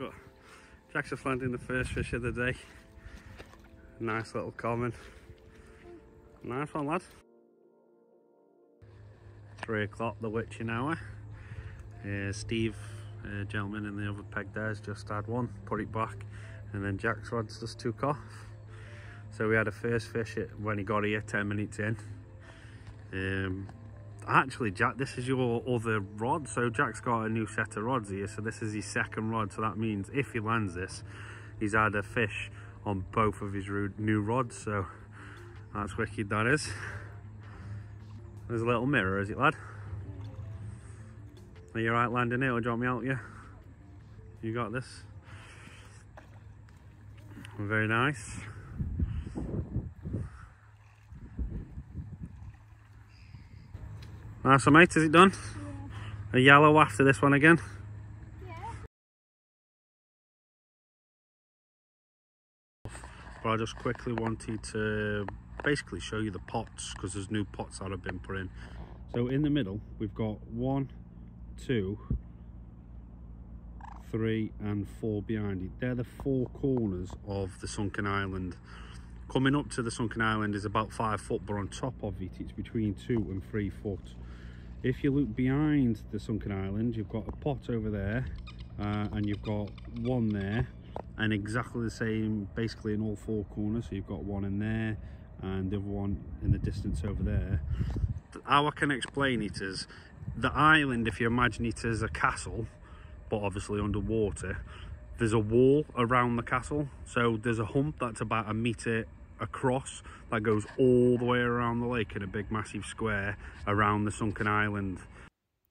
Oh, Jack's just landing the first fish of the day. Nice little common. Nice one, lad. Three o'clock, the witching hour. Uh, Steve, uh, gentleman in the other peg there, has just had one, put it back, and then Jack's rods just took off. So we had a first fish when he got here, 10 minutes in. Um, actually, Jack, this is your other rod. So Jack's got a new set of rods here. So this is his second rod. So that means if he lands this, he's had a fish on both of his new rods. So that's wicked, that is. There's a little mirror, is it, lad? Are you right landing it or do you want me out you? You got this? Very nice. Nice so mate, is it done? Yeah. A yellow after this one again? Yeah. But I just quickly wanted to basically show you the pots because there's new pots that have been put in. So in the middle we've got one, two, three and four behind it. They're the four corners of the sunken island. Coming up to the sunken island is about five foot but on top of it it's between two and three foot. If you look behind the sunken island you've got a pot over there uh, and you've got one there and exactly the same basically in all four corners. So you've got one in there and the other one in the distance over there. How I can explain it is the island if you imagine it as a castle but obviously underwater there's a wall around the castle so there's a hump that's about a meter across that goes all the way around the lake in a big massive square around the sunken island.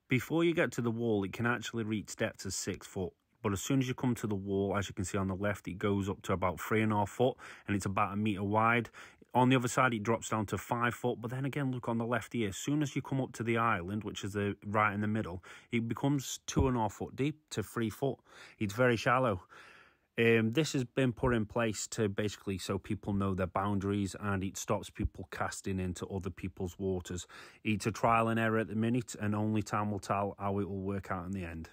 Before you get to the wall, it can actually reach depths of six foot. But as soon as you come to the wall, as you can see on the left, it goes up to about three and a half foot and it's about a metre wide. On the other side, it drops down to five foot. But then again, look on the left here. As soon as you come up to the island, which is the right in the middle, it becomes two and a half foot deep to three foot. It's very shallow. Um, this has been put in place to basically so people know their boundaries and it stops people casting into other people's waters. It's a trial and error at the minute and only time will tell how it will work out in the end.